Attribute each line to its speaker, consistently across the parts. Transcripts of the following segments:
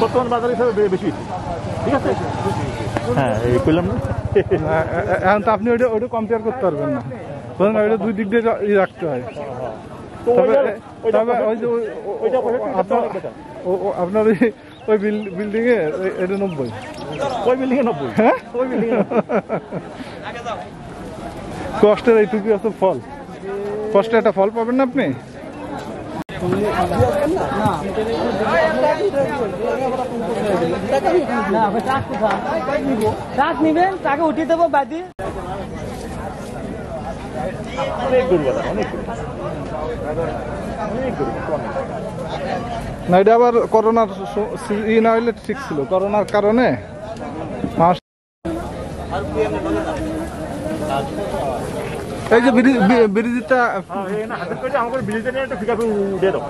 Speaker 1: বর্তমান বাজার হিসাবে বেশি। ঠিক আছে? হ্যাঁ এই করলাম না।
Speaker 2: এখন তো আপনি ওইটা ওইটা কম্পেয়ার করতে পারবেন না। বরং ওইটা দুই দিক দিয়ে রাখতে হয়। তবে
Speaker 1: ওইটা- ওইটা
Speaker 2: তবে ওই যে আপনার ওই ওই বিল্ডিং এ ওই- এটা নব্বই।
Speaker 1: ওই বিল্ডিং এ নব্বই?
Speaker 2: হ্যাঁ?
Speaker 1: ওই বিল্ডিং এ
Speaker 2: কষ্টের এইটুকু আছে ফল। কষ্টে একটা ফল পাবেন না আপনি?
Speaker 3: তাকে উঠিয়ে দেবো বাদি
Speaker 2: আবার করোনার ই না হইলে ঠিক ছিল, করোনার কারণে। এই যে বিরি- বি- বিরিজিটা
Speaker 1: হ্যাঁ, এই না হাতের করে আমাকে বিলিতে নিয়ে একটা ফিকার উঠে দাও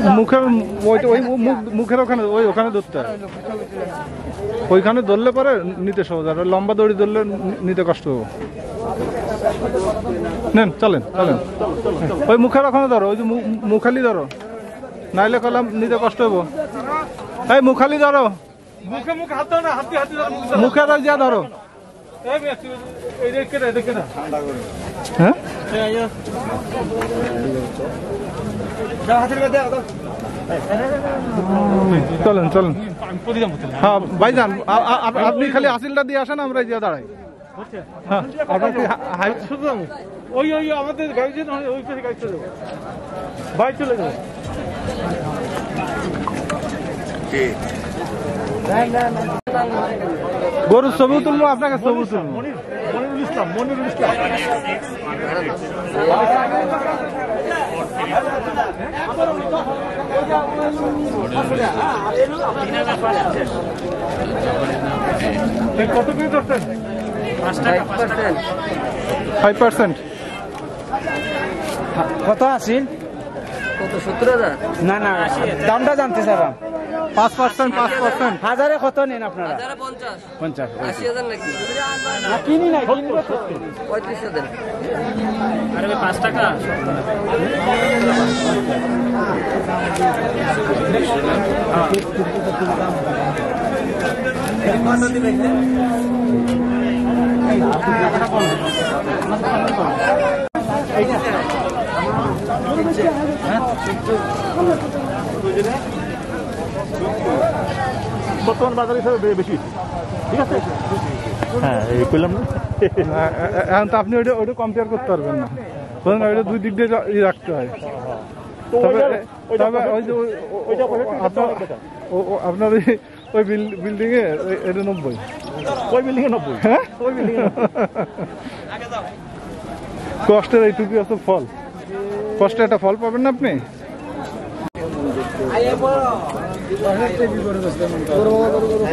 Speaker 2: মুখের ওইটা ওই মুখ- মুখের ওখানে ওই ওখানে ধরতে হয়। ওইখানে ধরলে পরে নিতে সহজ। আর লম্বা দড়ি ধরলে নিতে কষ্ট হবে। নেন চলেন চলেন। ওই মুখের ওখানে ধরো ওই যে মুখালি ধরো। নাইলে কলাম নিতে কষ্ট হব। এই মুখালি ধরো।
Speaker 4: মুখে মুখে হাত না হাতি হাতি দাও মুখে
Speaker 2: মুখের ওই যা ধরো। হ্যাঁ চলেন চলেন হ্যাঁ ভাইজান আপনি খালি আসিলটা দিয়ে আসেন আমরা যে দাঁড়াই হ্যাঁ আপনার
Speaker 4: ওই ওই আমাদের গাড়ি ওই পাশে গাড়ি চলে যাব চলে যাব
Speaker 2: গরুর ছবি তুলবো আপনাকে ছবি তুলবো।
Speaker 4: কত
Speaker 2: ফাইভ পার্সেন্ট
Speaker 3: কত আছেন কত সত্তর হাজার না না দামটা জানতে চাইলাম।
Speaker 2: পাঁচ পার্সেন্ট পাঁচ পার্সেন্ট
Speaker 3: হাজারে কত নেন আপনারা পঞ্চাশ না, কিনি না কিনবো তো।
Speaker 1: বর্তমান বাজার হিসাবে বেশি। ঠিক আছে? হ্যাঁ এই করলাম না।
Speaker 2: এখন তো আপনি ওইটা ওইটা কম্পেয়ার করতে পারবেন না। বরং ওইটা দুই দিক দিয়ে ই রাখতে হয়। আপনার ওই ওই বিল্ডিং এ ওই- এটা নব্বই।
Speaker 1: ওই বিল্ডিং এ নব্বই।
Speaker 2: হ্যাঁ?
Speaker 1: ওই বিল্ডিং এ নব্বই।
Speaker 2: কষ্টের এইটুকু আছে ফল। কষ্টে একটা ফল পাবেন না আপনি? ते बी करत असते म्हणतात बरोबर बरोबर